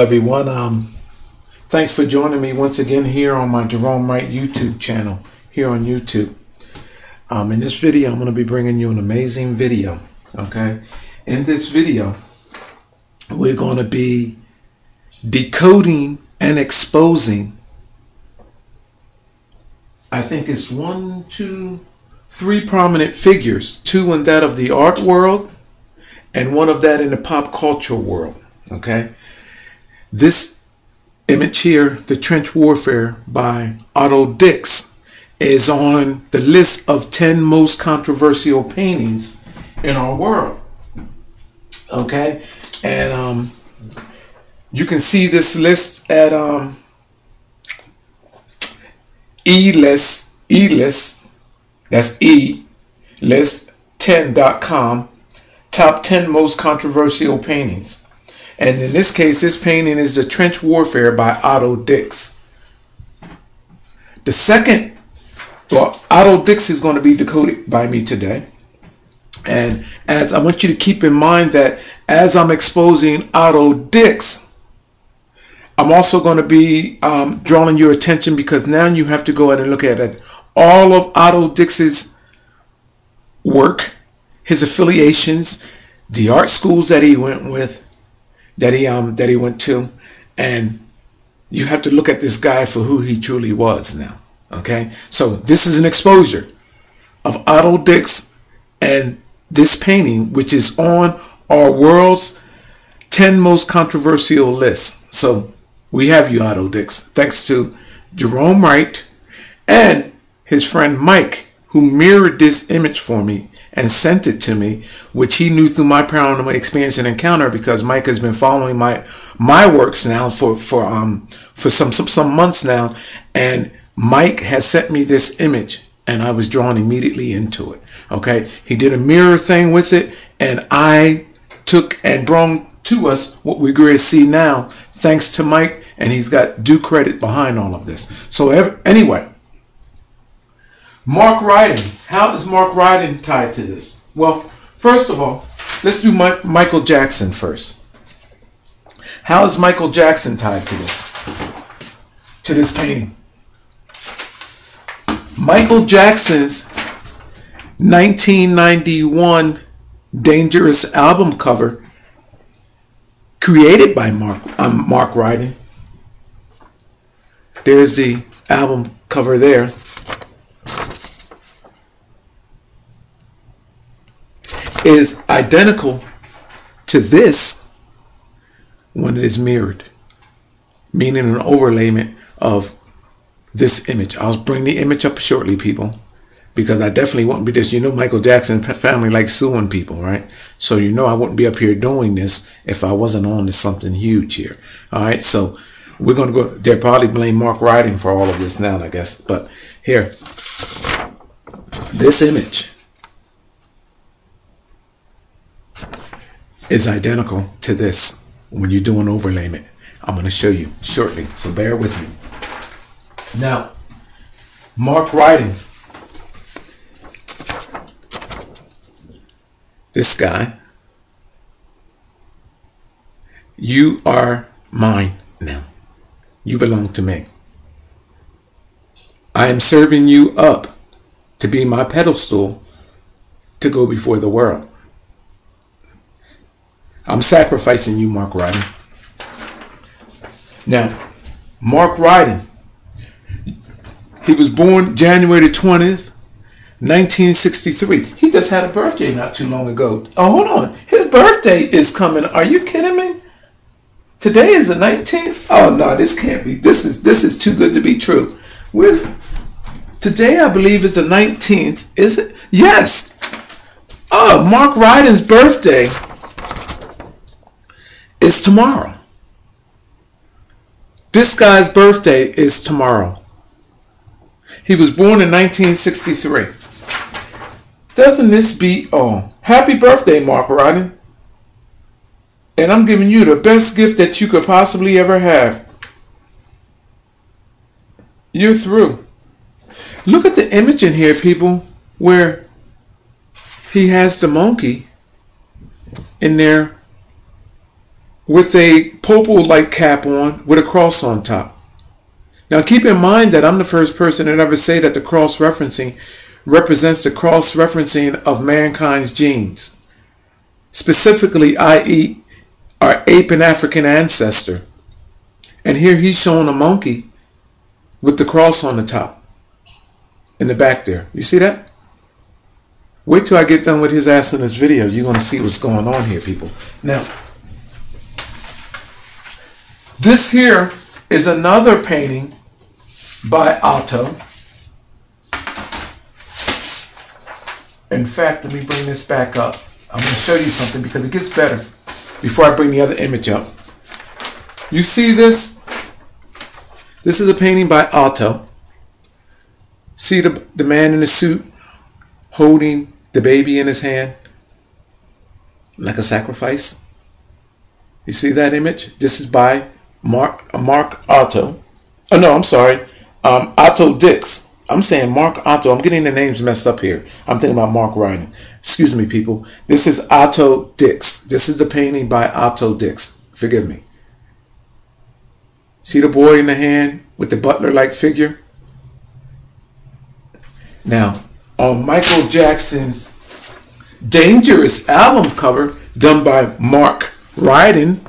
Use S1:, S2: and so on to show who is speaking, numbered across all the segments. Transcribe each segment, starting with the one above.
S1: everyone. Um, thanks for joining me once again here on my Gerone Wright YouTube channel here on YouTube. Um, in this video, I'm going to be bringing you an amazing video. Okay, in this video, we're going to be decoding and exposing. I think it's one, two, three prominent figures. Two in that of the art world, and one of that in the pop culture world. Okay. This image here, The Trench Warfare by Otto Dix, is on the list of 10 most controversial paintings in our world. Okay? And um, you can see this list at um, E-list, E-list, that's E, list10.com, top 10 most controversial paintings. And in this case, this painting is The Trench Warfare by Otto Dix. The second, well, Otto Dix is going to be decoded by me today. And as I want you to keep in mind that as I'm exposing Otto Dix, I'm also going to be um, drawing your attention because now you have to go ahead and look at it. All of Otto Dix's work, his affiliations, the art schools that he went with, that he um that he went to, and you have to look at this guy for who he truly was now. Okay, so this is an exposure of Otto Dix and this painting, which is on our world's 10 most controversial list. So we have you, Otto Dix, thanks to Gerone Wright and his friend Mike, who mirrored this image for me and sent it to me, which he knew through my paranormal experience and encounter because Mike has been following my my works now for for um for some some, some months now, and Mike has sent me this image and I was drawn immediately into it. Okay, he did a mirror thing with it, and I took and brought to us what we're going to see now, thanks to Mike, and he's got due credit behind all of this. So anyway, Mark Ryden. How is Mark Ryden tied to this? Well, first of all, let's do My- Michael Jackson first. How is Michael Jackson tied to this? To this painting? Michael Jackson's 1991 Dangerous album cover, created by Mark um, Mark Ryden. There's the album cover there. Is identical to this when it is mirrored, meaning an overlayment of this image. I'll bring the image up shortly, people, because I definitely won't be this. You know, Michael Jackson family likes suing people, right? So you know I wouldn't be up here doing this if I wasn't on to something huge here. All right, so we're gonna go. They'll probably blame Mark Ryden for all of this now, I guess. But here, this image is identical to this when you do an overlayment. I'm going to show you shortly, so bear with me. Now, Mark Ryden. this guy, you are mine now. You belong to me. I am serving you up to be my pedestal to go before the world. I'm sacrificing you, Mark Ryden. Now, Mark Ryden, he was born January 20th, 1963. He just had a birthday not too long ago. Oh, hold on. His birthday is coming. Are you kidding me? Today is the 19th? Oh no, this can't be. This is this is too good to be true. Where's today I believe is the 19th. Is it? Yes. Oh, Mark Ryden's birthday is tomorrow. This guy's birthday is tomorrow. He was born in 1963. Doesn't this be oh happy birthday, Mark Ryden? And I'm giving you the best gift that you could possibly ever have. You're through. Look at the image in here, people, where he has the monkey in there with a popo-like cap on with a cross on top. Now keep in mind that I'm the first person to ever say that the cross-referencing represents the cross-referencing of mankind's genes. Specifically, i.e., our ape and African ancestor. And here he's showing a monkey with the cross on the top. In the back there. You see that? Wait till I get done with his ass in this video. You're going to see what's going on here, people. Now, this here is another painting by Otto. In fact, let me bring this back up. I'm going to show you something because it gets better before I bring the other image up. You see this? This is a painting by Otto. See the, the man in the suit holding the baby in his hand like a sacrifice? You see that image? This is by Mark Mark Otto. Oh no, I'm sorry. Um, Otto Dix. I'm saying Mark Otto. I'm getting the names messed up here. I'm thinking about Mark Ryden. Excuse me, people. This is Otto Dix. This is the painting by Otto Dix. Forgive me. See the boy in the hand with the butler-like figure? Now, on Michael Jackson's Dangerous album cover done by Mark Ryden,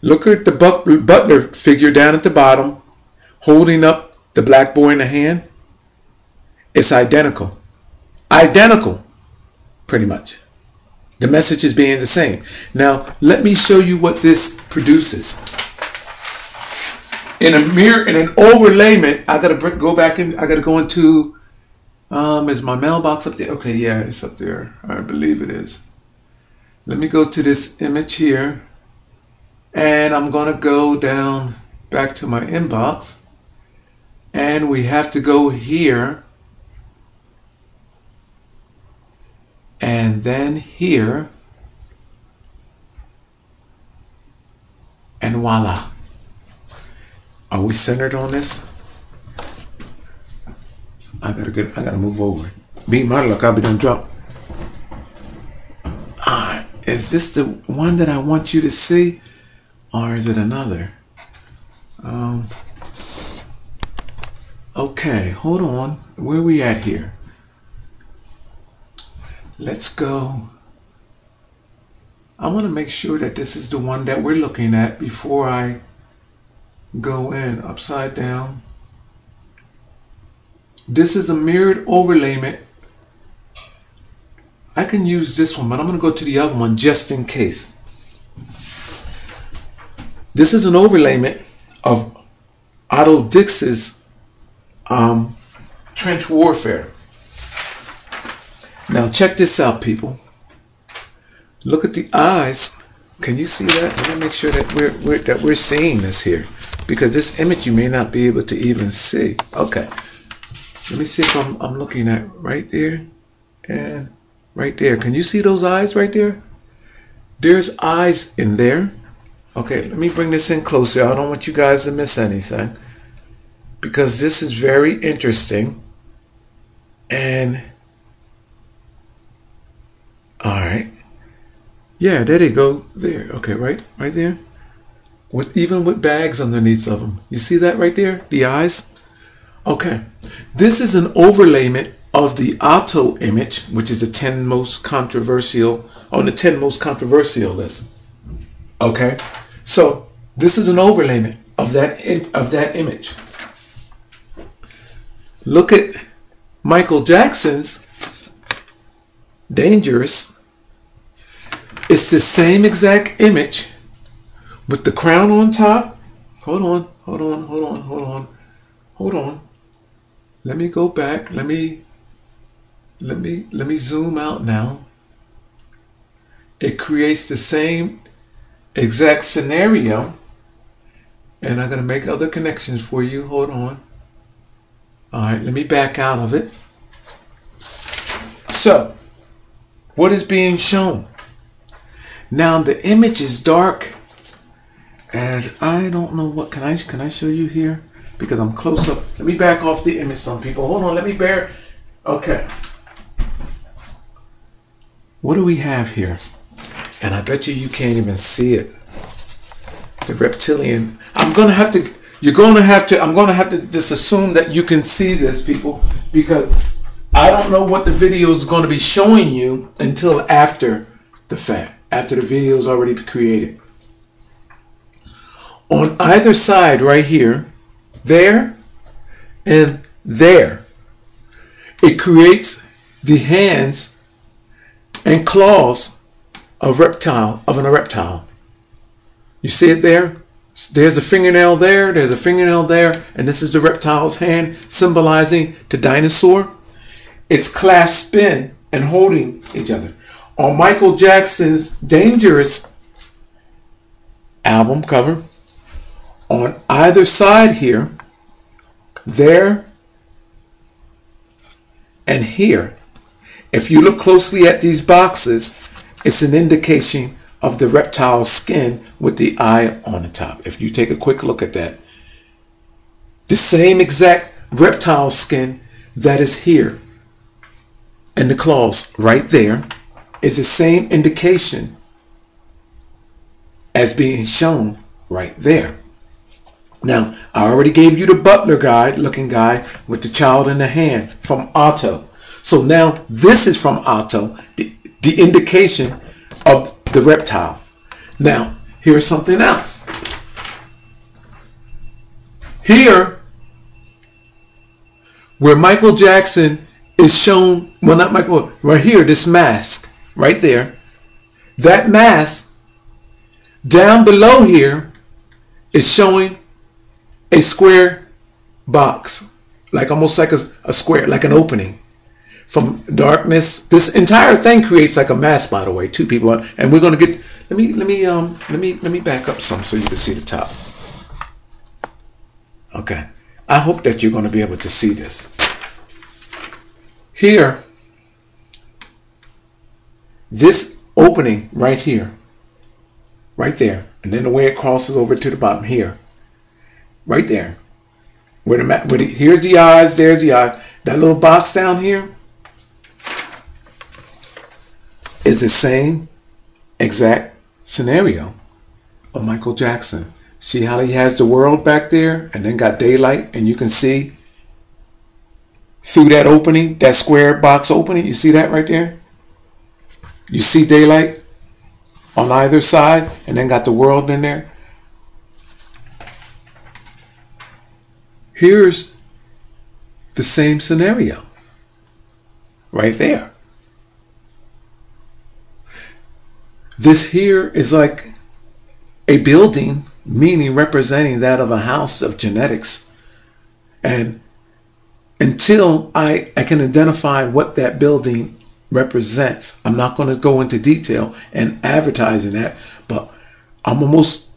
S1: look at the butler figure down at the bottom holding up the black boy in the hand. It's identical. Identical, pretty much. The message is being the same. Now, let me show you what this produces in a mirror in an overlayment i gotta go back and i gotta go into um is my mailbox up there? Okay yeah it's up there. I believe it is. Let me go to this image here. And i'm gonna go down back to my inbox. And we have to go here. And then here. And voila. Are we centered on this? I gotta get. I gotta move over. Beat my luck. I'll be done drunk. Ah, is this the one that I want you to see, or is it another? Um. Okay, hold on. Where we at here? Let's go. I want to make sure that this is the one that we're looking at before I go in upside down. This is a mirrored overlayment. I can use this one, but I'm going to go to the other one just in case. This is an overlayment of Otto Dix's um, trench warfare. Now check this out, people. Look at the eyes. Can you see that? Let me make sure that we're, we're that we're seeing this here because this image you may not be able to even see. Okay. Let me see if I'm, I'm looking at right there and right there. Can you see those eyes right there? There's eyes in there. Okay, let me bring this in closer. I don't want you guys to miss anything because this is very interesting. And all right. Yeah, there they go. There. Okay, right? Right there with even with bags underneath of them. You see that right there? The eyes? Okay. This is an overlayment of the Otto image, which is the 10 most controversial on the 10 most controversial list. Okay? So, this is an overlayment of that of that image. Look at Michael Jackson's Dangerous. It's the same exact image with the crown on top. Hold on, hold on, hold on, hold on, hold on. Let me go back. Let me let me let me zoom out now. It creates the same exact scenario. And I'm gonna make other connections for you. Hold on. Alright, let me back out of it. So, what is being shown? Now the image is dark and I don't know what can I can I show you here because I'm close up. Let me back off the image. Some people, hold on. Let me bear. Okay. What do we have here? And I bet you you can't even see it. the reptilian. I'm gonna have to. You're gonna have to. I'm gonna have to just assume that you can see this, people, because I don't know what the video is going to be showing you until after the fact, after the video is already created. On either side, right here, there, and there, it creates the hands and claws of reptile of an reptile. You see it there? There's a fingernail there, there's a fingernail there, and this is the reptile's hand symbolizing the dinosaur. It's clasped in and holding each other. On Michael Jackson's Dangerous album cover, on either side here, there and here, if you look closely at these boxes, it's an indication of the reptile skin with the eye on the top. If you take a quick look at that, the same exact reptile skin that is here and the claws right there is the same indication as being shown right there. Now, I already gave you the butler guide looking guy with the child in the hand from Otto. So now this is from Otto, the, the indication of the reptile. Now, here's something else. Here, where Michael Jackson is shown, well, not Michael, right here, this mask, right there. That mask, down below here, is showing a square box, like almost like a, a square, like an opening from darkness. This entire thing creates like a mask, by the way. Two people, and we're gonna get. Let me let me um let me let me back up some so you can see the top. Okay, I hope that you're gonna be able to see this. Here, this opening right here, right there, and then the way it crosses over to the bottom here, right there. Where the, where the here's the eyes, there's the eye. That little box down here is the same exact scenario of Michael Jackson. See how he has the world back there and then got daylight and you can see through that opening, that square box opening, you see that right there? You see daylight on either side and then got the world in there. Here's the same scenario right there. This here is like a building, meaning representing that of a house of genetics. And until I, I can identify what that building represents, I'm not going to go into detail and advertising that, but I'm almost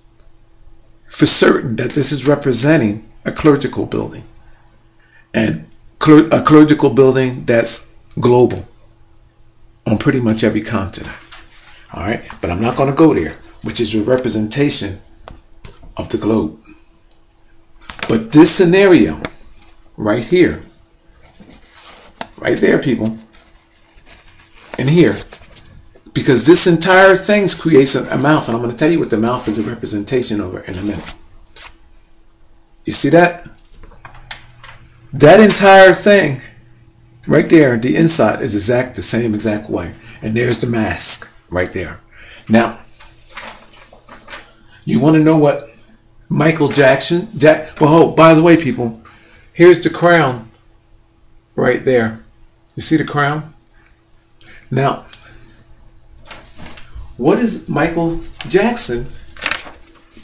S1: for certain that this is representing a clerical building and a clerical building that's global on pretty much every continent. All right, but I'm not going to go there, which is a representation of the globe. But this scenario right here, right there, people, and here, because this entire thing creates a, mouth, and I'm going to tell you what the mouth is a representation of in a minute. You see that? That entire thing right there, the inside is exact the same exact way. And there's the mask right there. Now, you want to know what Michael Jackson? Jack. Well, oh, by the way, people, here's the crown right there. You see the crown? Now, what is Michael Jackson?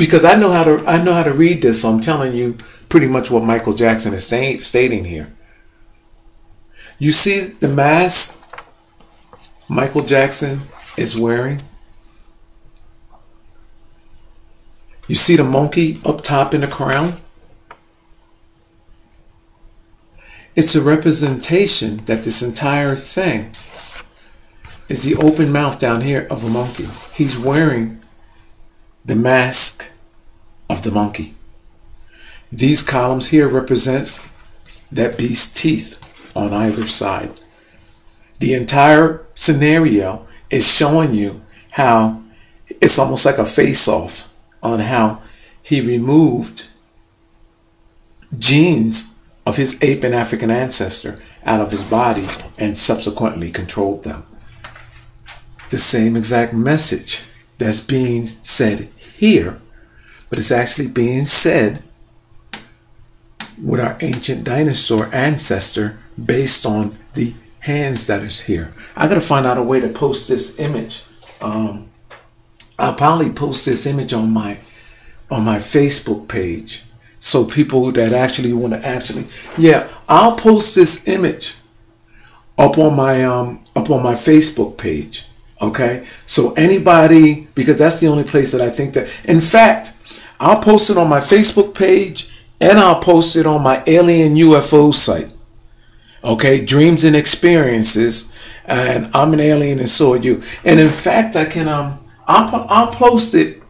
S1: Because I know how to I know how to read this, so I'm telling you pretty much what Michael Jackson is saying, stating here. You see the mask Michael Jackson is wearing. You see the monkey up top in the crown? It's a representation that this entire thing is the open mouth down here of a monkey. He's wearing the mask of the monkey. These columns here represents that beast's teeth on either side. The entire scenario is showing you how it's almost like a face off on how he removed genes of his ape and African ancestor out of his body and subsequently controlled them. The same exact message that's being said here, but it's actually being said with our ancient dinosaur ancestor based on the hands that is here. I gotta find out a way to post this image. Um, I'll probably post this image on my on my Facebook page. So people that actually want to actually, yeah, I'll post this image up on my um up on my Facebook page. Okay, so anybody because that's the only place that I think that. In fact, I'll post it on my Facebook page and I'll post it on my alien UFO site. Okay, dreams and experiences, and I'm an alien and so are you. And in fact, I can um I'll I'll post it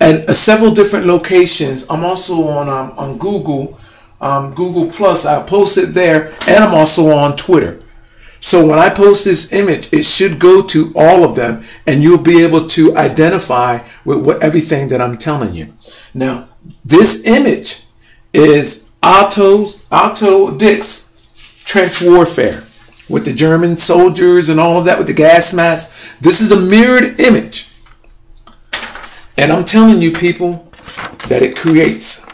S1: at uh, several different locations. I'm also on um, on Google, um, Google Plus. I post it there, and I'm also on Twitter. So when I post this image, it should go to all of them, and you'll be able to identify with what everything that I'm telling you. Now, this image is Otto's Otto Dix trench warfare with the German soldiers and all of that with the gas mask. This is a mirrored image and I'm telling you, people, that it creates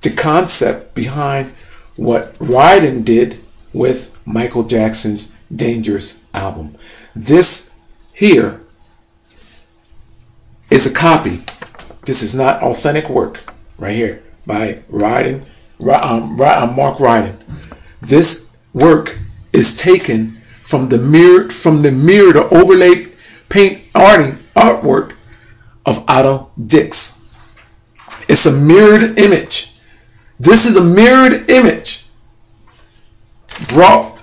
S1: the concept behind what Ryden did with Michael Jackson's Dangerous album. This here is a copy. This is not authentic work right here by Ryden, um, um, Mark Ryden. This work is taken from the mirror, from the mirror, the overlaid paint arting artwork of Otto Dix. It's a mirrored image. This is a mirrored image brought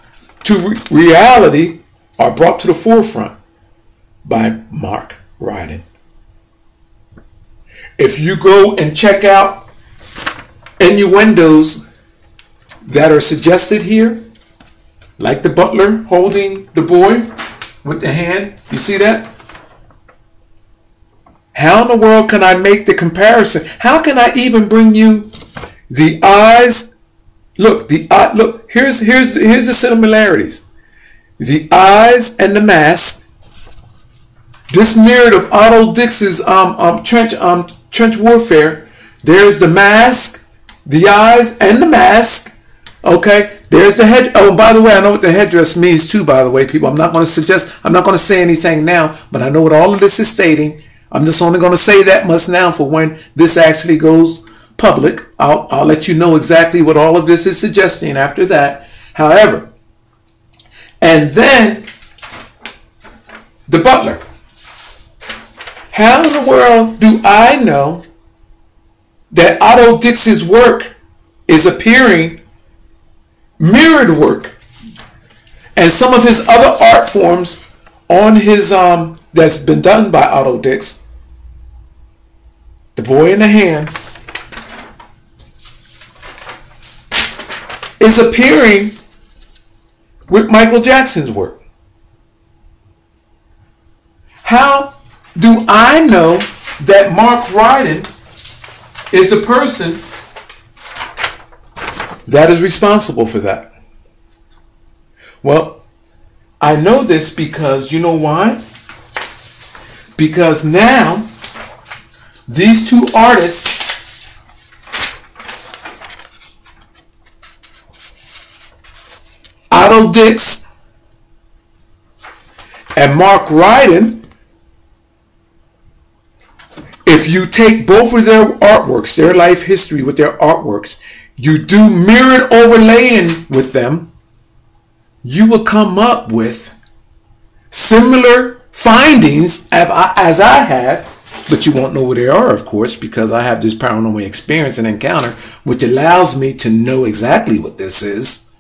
S1: to reality or brought to the forefront by Mark Ryden. If you go and check out innuendos that are suggested here, like the butler holding the boy with the hand, you see that? How in the world can I make the comparison? How can I even bring you the eyes? Look, the eye, look, here's here's here's the similarities. The eyes and the mask. This of Otto Dix's um, um trench um trench warfare. There's the mask, the eyes, and the mask. Okay, there's the head. Oh, by the way, I know what the headdress means too. By the way, people, I'm not going to suggest. I'm not going to say anything now, but I know what all of this is stating. I'm just only going to say that much now for when this actually goes public. I'll, I'll let you know exactly what all of this is suggesting after that. However, and then the butler. How in the world do I know that Otto Dix's work is appearing mirrored work and some of his other art forms on his um that's been done by Otto Dix. The boy in the hand is appearing with Michael Jackson's work. How do I know that Mark Ryden is the person that is responsible for that? Well, I know this because you know why? Because now these two artists Otto Dix and Mark Ryden if you take both of their artworks, their life history with their artworks, you do mirrored overlaying with them, you will come up with similar findings as I have, but you won't know where they are, of course, because I have this paranormal experience and encounter, which allows me to know exactly what this is.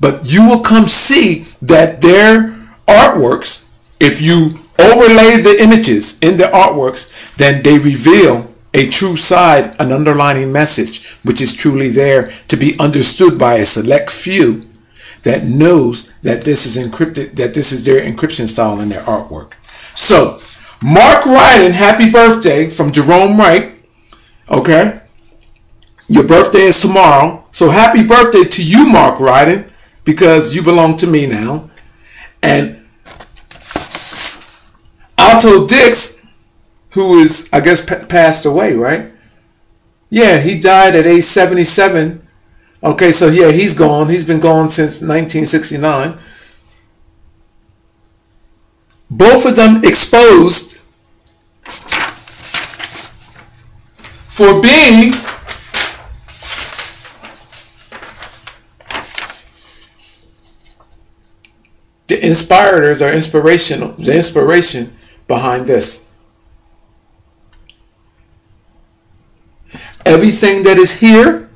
S1: But you will come see that their artworks, if you overlay the images in the artworks, then they reveal a true side, an underlining message, which is truly there to be understood by a select few that knows that this is encrypted, that this is their encryption style in their artwork. So Mark Ryden, happy birthday from Gerone Wright. Okay. Your birthday is tomorrow. So happy birthday to you, Mark Ryden, because you belong to me now. And Otto Dix, who is, I guess, passed away, right? Yeah, he died at age 77. Okay, so yeah, he's gone. He's been gone since 1969. Both of them exposed for being the inspirators or inspirational the inspiration behind this. Everything that is here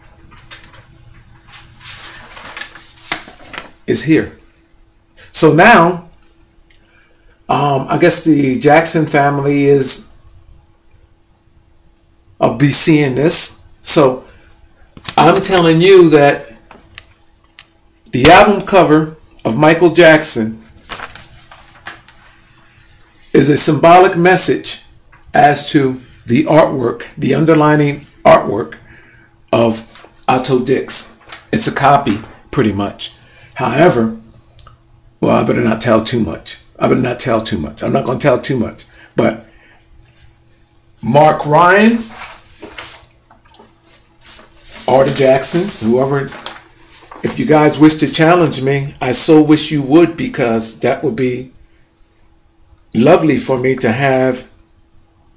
S1: is here. So now um, i guess the jackson family is i'll be seeing this. So i'm telling you that the album cover of Michael Jackson is a symbolic message as to the artwork, the underlining artwork of Otto Dix. It's a copy, pretty much. However, well, I better not tell too much. I better not tell too much. I'm not going to tell too much. But Mark Ryden, Artie Jacksons, whoever if you guys wish to challenge me, I so wish you would because that would be lovely for me to have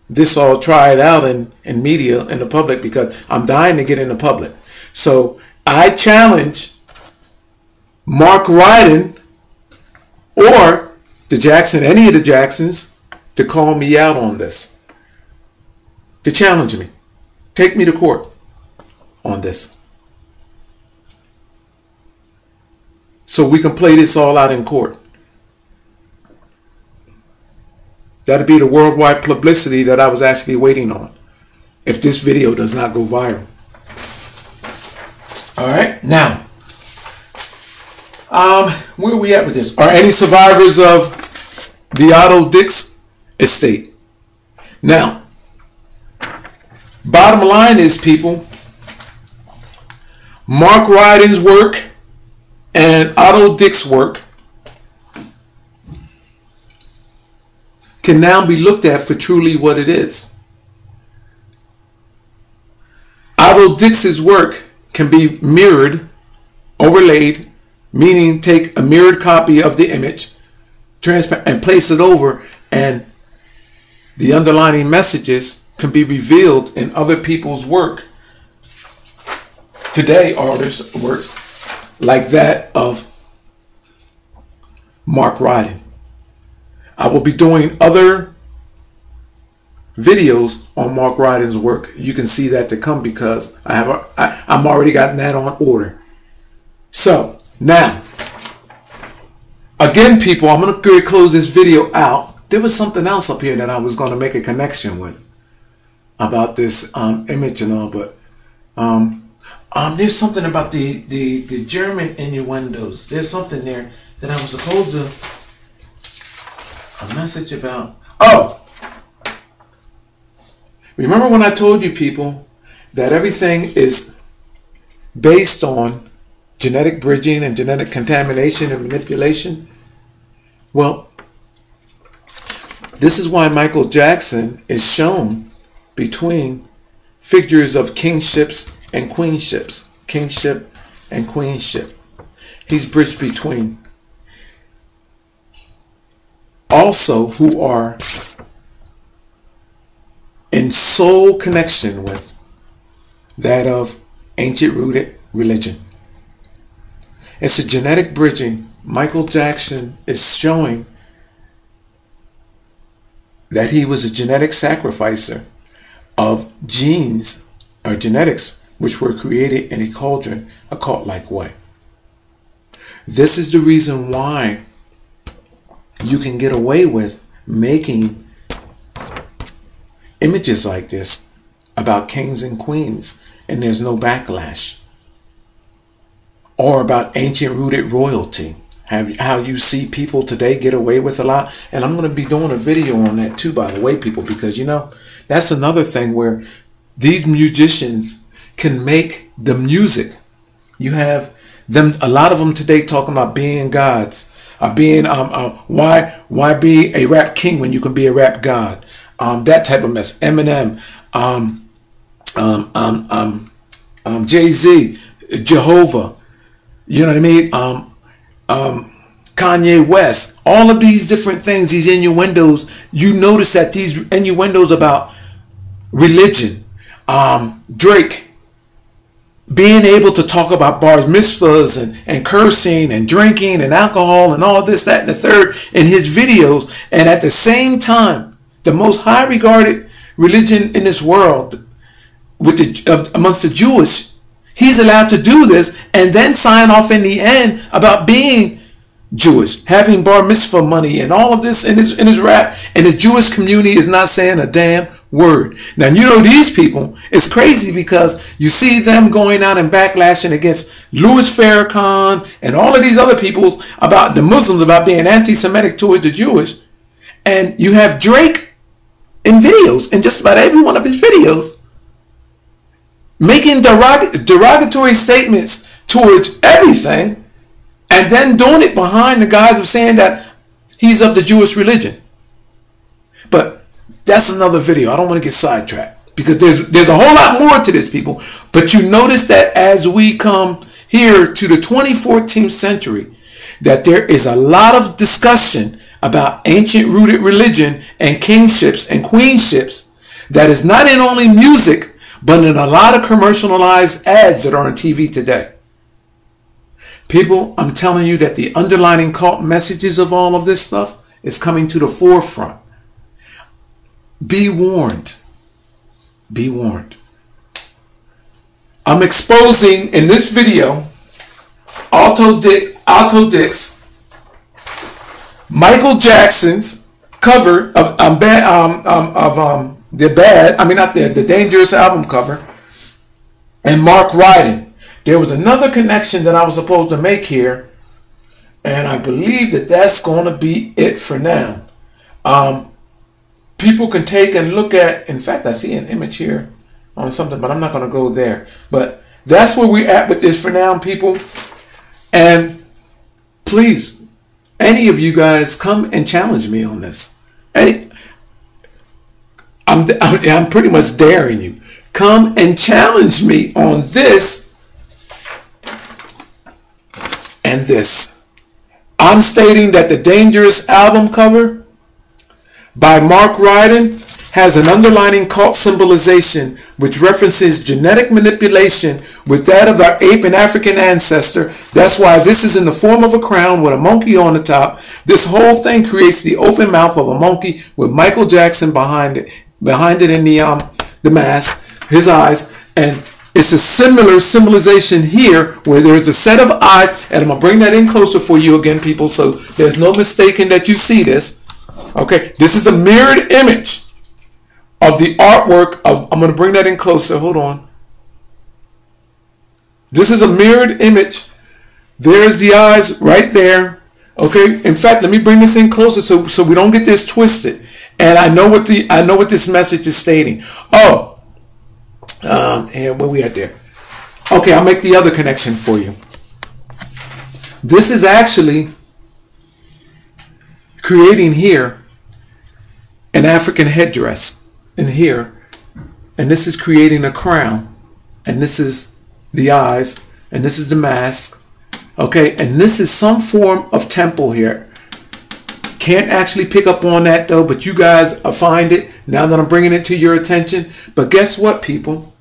S1: this all tried out in, in media in the public because I'm dying to get in the public. So I challenge Mark Ryden or the Jackson, any of the Jacksons, to call me out on this. To challenge me. Take me to court on this. so we can play this all out in court. That'd be the worldwide publicity that I was actually waiting on if this video does not go viral. All right, now, um, where are we at with this? Are any survivors of the Otto Dix estate? Now, bottom line is, people, Mark Ryden's work and Otto Dix work can now be looked at for truly what it is. Otto Dix's work can be mirrored, overlaid, meaning take a mirrored copy of the image, transparent, and place it over, and the underlining messages can be revealed in other people's work. Today, artists' works like that of Mark Ryden. I will be doing other videos on Mark Ryden's work. You can see that to come because I have a, I, I'm already gotten that on order. So now, again, people, I'm gonna close this video out. There was something else up here that I was gonna make a connection with about this um, image and all, but um, um, there's something about the, the, the German innuendos. There's something there that I was supposed to. A message about. Oh! Remember when I told you people that everything is based on genetic bridging and genetic contamination and manipulation? Well, this is why Michael Jackson is shown between figures of kingships and queenships, kingship and queenship. He's bridged between also who are in soul connection with that of ancient rooted religion. It's a genetic bridging. Michael Jackson is showing that he was a genetic sacrificer of genes or genetics which were created in a cauldron, a cult like way. This is the reason why you can get away with making images like this about kings and queens and there's no backlash. Or about ancient rooted royalty. How you see people today get away with a lot. And i'm going to be doing a video on that too by the way people because you know that's another thing where these musicians can make the music. You have them a lot of them today talking about being gods uh, being um uh, why why be a rap king when you can be a rap god? Um that type of mess. Eminem um um um um, um jay-z jehovah you know what i mean? Um um, Kanye West, all of these different things, these innuendos, you notice that these innuendos about religion, um, Drake being able to talk about bars mitzvahs and, and cursing and drinking and alcohol and all this, that, and the third in his videos, and at the same time, the most high regarded religion in this world with the, uh, amongst the Jewish He's allowed to do this and then sign off in the end about being Jewish, having bar mitzvah money and all of this in his in his rap, and the Jewish community is not saying a damn word. Now you know these people. It's crazy because you see them going out and backlashing against Louis Farrakhan and all of these other peoples about the Muslims about being anti-Semitic towards the Jewish, and you have Drake in videos in just about every one of his videos making derog- derogatory statements towards everything and then doing it behind the guise of saying that he's of the Jewish religion. But that's another video. I don't want to get sidetracked because there's there's a whole lot more to this, people. But you notice that as we come here to the 2014th century, that there is a lot of discussion about ancient rooted religion and kingships and queenships that is not in only music but in a lot of commercialized ads that are on TV today. People, I'm telling you that the underlining cult messages of all of this stuff is coming to the forefront. Be warned. Be warned. I'm exposing in this video Alto Dick, Alto Dix, Michael Jackson's cover of um, um, um, of um, the bad, I mean not the the dangerous album cover, and Mark Ryden. There was another connection that I was supposed to make here, and I believe that that's going to be it for now. Um, people can take and look at. In fact, I see an image here on something, but I'm not going to go there. But that's where we're at with this for now, people. And please, any of you guys, come and challenge me on this. Any, I'm, I'm pretty much daring you. Come and challenge me on this and this. I'm stating that the Dangerous album cover by Mark Ryden has an underlining cult symbolization which references genetic manipulation with that of our ape and African ancestor. That's why this is in the form of a crown with a monkey on the top. This whole thing creates the open mouth of a monkey with Michael Jackson behind it behind it in the um the mask, his eyes, and it's a similar symbolization here where there's a set of eyes, and I'm gonna bring that in closer for you again, people, so there's no mistaking that you see this. Okay, this is a mirrored image of the artwork of I'm gonna bring that in closer. Hold on. This is a mirrored image. There's the eyes right there. Okay. In fact, let me bring this in closer so so we don't get this twisted. And I know what the I know what this message is stating. Oh, um, and where we at there? Okay, I'll make the other connection for you. This is actually creating here an African headdress in here, and this is creating a crown, and this is the eyes, and this is the mask. Okay, and this is some form of temple here. Can't actually pick up on that though, but you guys find it now that I'm bringing it to your attention. But guess what, people?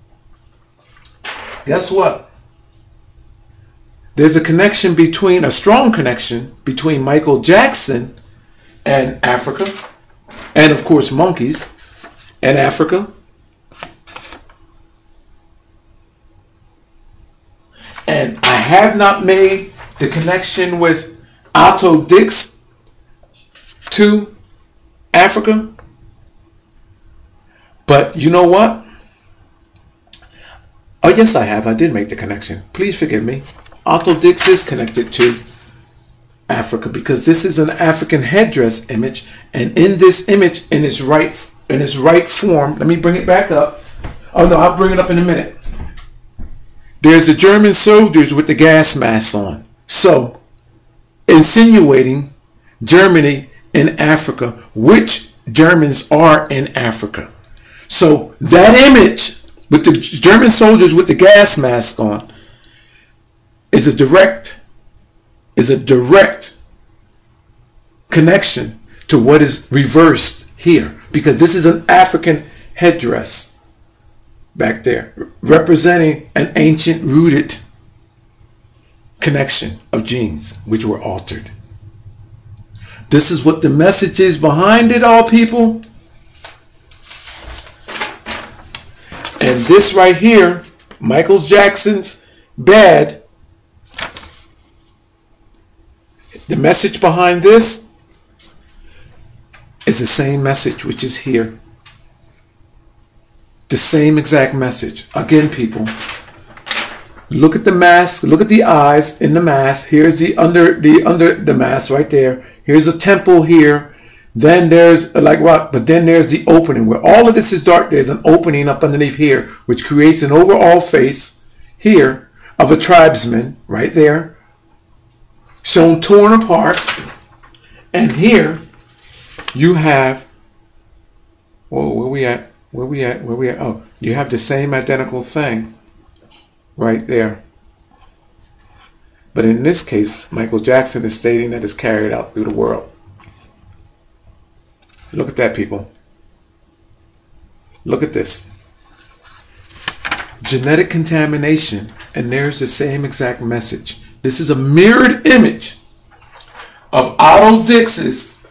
S1: Guess what? There's a connection between, a strong connection between Michael Jackson and Africa, and of course, monkeys and Africa. And I have not made the connection with Otto Dix to Africa. But you know what? Oh, yes, I have. I did make the connection. Please forgive me. Alto Dix is connected to Africa because this is an African headdress image, and in this image, in its right in its right form, let me bring it back up. Oh no, I'll bring it up in a minute. There's the German soldiers with the gas masks on. So, insinuating Germany in Africa, which Germans are in Africa. So that image with the German soldiers with the gas mask on is a direct is a direct connection to what is reversed here because this is an African headdress back there representing an ancient rooted connection of genes which were altered. This is what the message is behind it all people. And this right here, Michael Jackson's Bad The message behind this is the same message which is here. The same exact message. Again, people, look at the mask, look at the eyes in the mask. Here's the under the under the mask right there. Here's a temple here. Then there's like rock, but then there's the opening where all of this is dark. There's an opening up underneath here, which creates an overall face here of a tribesman right there shown torn apart. And here you have, whoa, where we at? Where we at? Where we at? Oh, you have the same identical thing right there. But in this case, Michael Jackson is stating that it's carried out through the world. Look at that, people. Look at this. Genetic contamination, and there's the same exact message. This is a mirrored image of Otto Dix's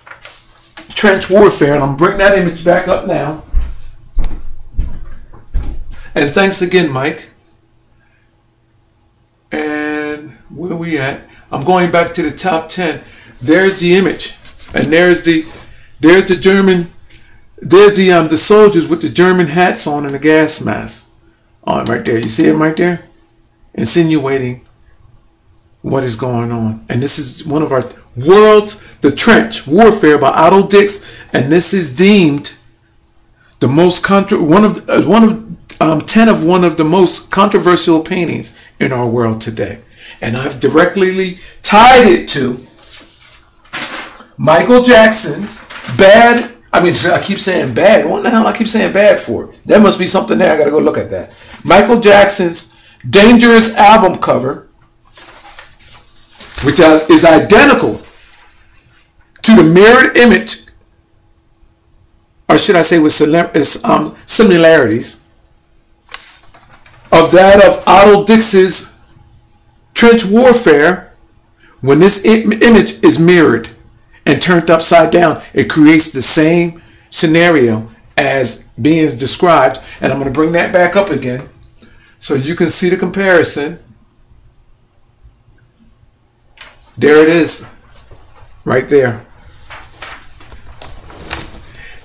S1: trench warfare, and I'm bringing that image back up now. And thanks again, Mike. And where we at? I'm going back to the top 10. There's the image. And there's the there's the German there's the um the soldiers with the German hats on and the gas mask on right there. You see him right there? Insinuating what is going on. And this is one of our world's The Trench Warfare by Otto Dix, and this is deemed the most contra- one of uh, one of um, ten of one of the most controversial paintings in our world today. And I've directly tied it to Michael Jackson's Bad. I mean, I keep saying bad. What the hell I keep saying bad for? There must be something there. I got to go look at that. Michael Jackson's Dangerous album cover which is identical to the mirrored image, or should I say with um, similarities, of that of Otto Dix's trench warfare, when this image is mirrored and turned upside down, it creates the same scenario as being described. And I'm going to bring that back up again so you can see the comparison There it is, right there.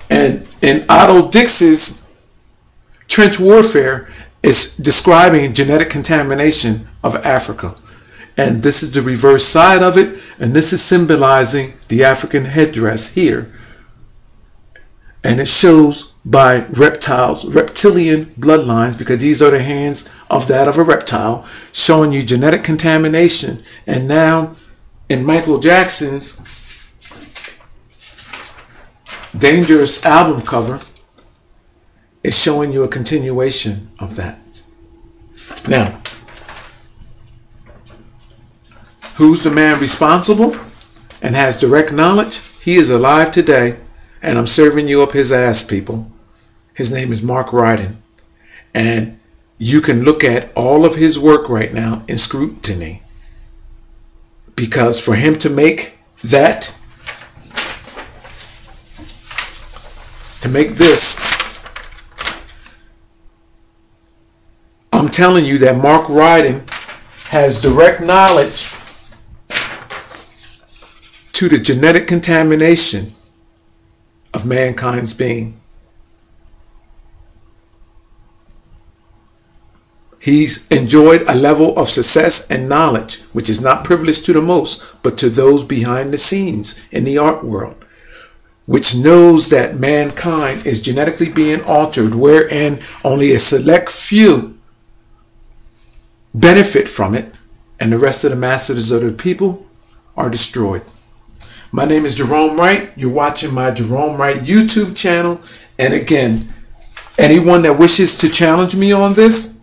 S1: And in Otto Dix's trench warfare is describing genetic contamination of Africa. And this is the reverse side of it, and this is symbolizing the African headdress here. And it shows by reptiles, reptilian bloodlines, because these are the hands of that of a reptile, showing you genetic contamination. And now in Michael Jackson's Dangerous album cover is showing you a continuation of that. Now, who's the man responsible and has direct knowledge? He is alive today, and I'm serving you up his ass, people. His name is Mark Ryden. And you can look at all of his work right now in scrutiny because for him to make that, to make this, I'm telling you that Mark Ryden has direct knowledge to the genetic contamination of mankind's being. He's enjoyed a level of success and knowledge which is not privileged to the most, but to those behind the scenes in the art world, which knows that mankind is genetically being altered, wherein only a select few benefit from it, and the rest of the masses of the people are destroyed. My name is Gerone Wright. You're watching my Gerone Wright YouTube channel. And again, anyone that wishes to challenge me on this,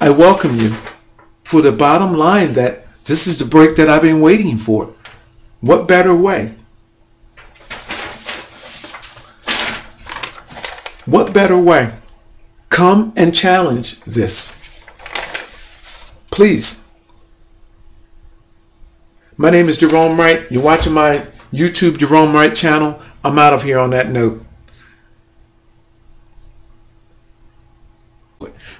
S1: I welcome you. For the bottom line that this is the break that I've been waiting for. What better way? What better way? Come and challenge this. Please my name is Gerone Wright. You're watching my YouTube Gerone Wright channel. I'm out of here on that note.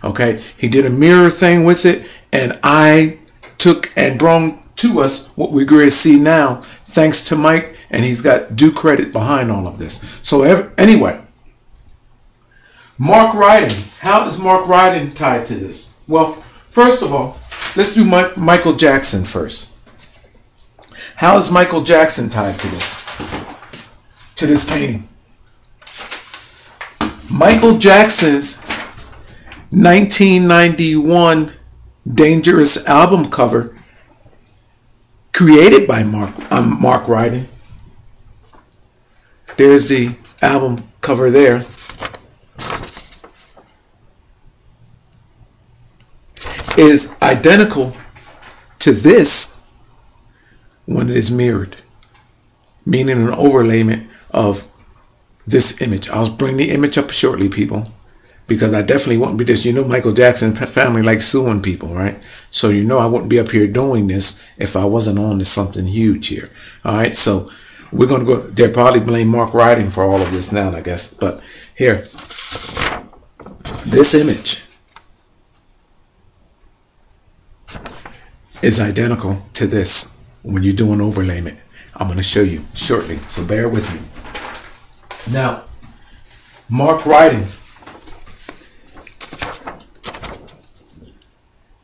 S1: Okay, he did a mirror thing with it, and I took and brought to us what we're going to see now, thanks to Mike, and he's got due credit behind all of this. So, anyway, Mark Ryden. How is Mark Ryden tied to this? Well, first of all, let's do Michael Jackson first. How is Michael Jackson tied to this? To this painting? Michael Jackson's 1991 Dangerous album cover, created by Mark um, Mark Ryden. There's the album cover there. Is identical to this when it is mirrored, meaning an overlayment of this image. I'll bring the image up shortly, people, because I definitely wouldn't be this. You know, Michael Jackson family likes suing people, right? So you know I wouldn't be up here doing this if I wasn't on to something huge here. All right, so we're gonna go. They're probably blame Mark Ryden for all of this now, I guess. But here, this image is identical to this when you do an overlayment. I'm going to show you shortly, so bear with me. Now, Mark Ryden.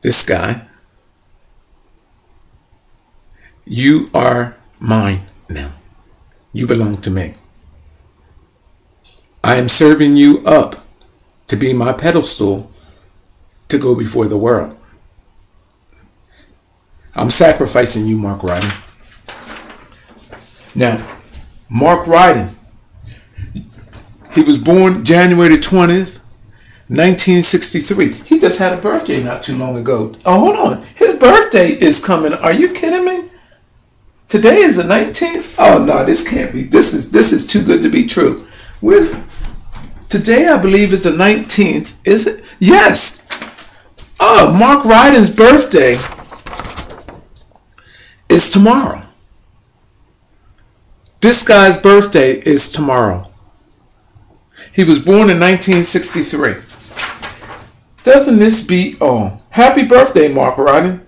S1: This guy. You are mine now. You belong to me. I am serving you up to be my pedestal to go before the world. I'm sacrificing you, Mark Ryden. Now, Mark Ryden, he was born January 20th, 1963. He just had a birthday not too long ago. Oh, hold on. His birthday is coming. Are you kidding me? Today is the 19th? Oh no, this can't be. This is this is too good to be true. Where's today I believe is the 19th. Is it? Yes. Oh, Mark Ryden's birthday is tomorrow. This guy's birthday is tomorrow. He was born in 1963. Doesn't this be oh happy birthday, Mark Ryden?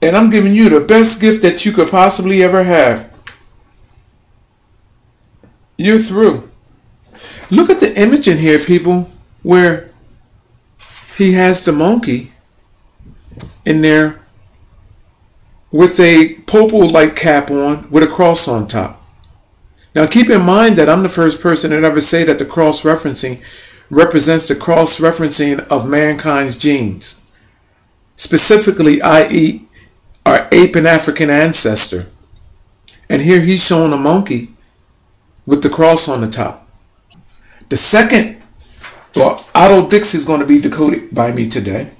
S1: And I'm giving you the best gift that you could possibly ever have. You're through. Look at the image in here, people, where he has the monkey in there with a popo like cap on with a cross on top. Now keep in mind that I'm the first person to ever say that the cross referencing represents the cross referencing of mankind's genes, specifically, i.e., our ape and African ancestor. And here he's showing a monkey with the cross on the top. The second, well, Otto Dix is going to be decoded by me today.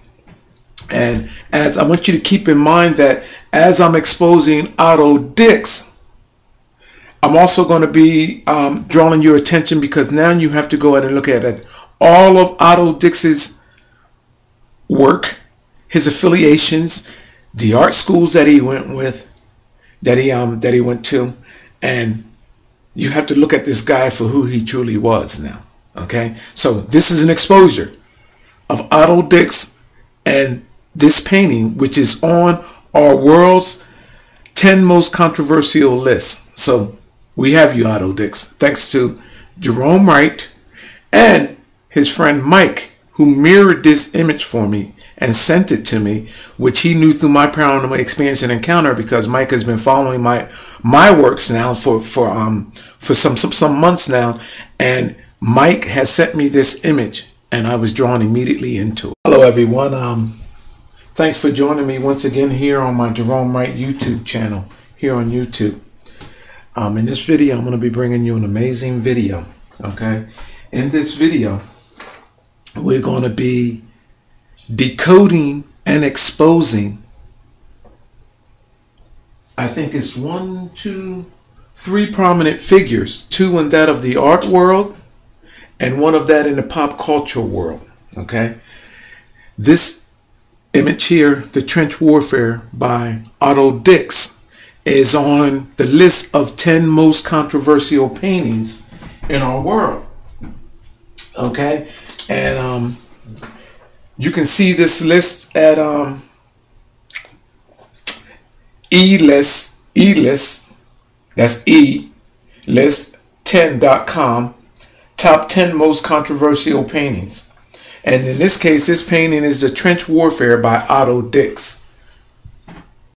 S1: And as I want you to keep in mind that as I'm exposing Otto Dix, I'm also going to be um, drawing your attention because now you have to go ahead and look at it. All of Otto Dix's work, his affiliations, the art schools that he went with, that he um that he went to, and you have to look at this guy for who he truly was now. Okay, so this is an exposure of Otto Dix and this painting, which is on our world's 10 most controversial lists. So we have you, Otto Dix. Thanks to Gerone Wright and his friend Mike who mirrored this image for me and sent it to me, which he knew through my paranormal experience and encounter because Mike has been following my my works now for for um for some some, some months now, and Mike has sent me this image, and I was drawn immediately into it. Hello, everyone. Um, thanks for joining me once again here on my Gerone Wright YouTube channel here on YouTube. Um, in this video, I'm going to be bringing you an amazing video. Okay, in this video, we're going to be decoding and exposing. I think it's one, two, three prominent figures, two in that of the art world and one of that in the pop culture world. Okay. This image here, The Trench Warfare by Otto Dix, is on the list of 10 most controversial paintings in our world. Okay. And um, you can see this list at um, E-list, E-list, that's E, list10.com, top 10 most controversial paintings. And in this case, this painting is The Trench Warfare by Otto Dix.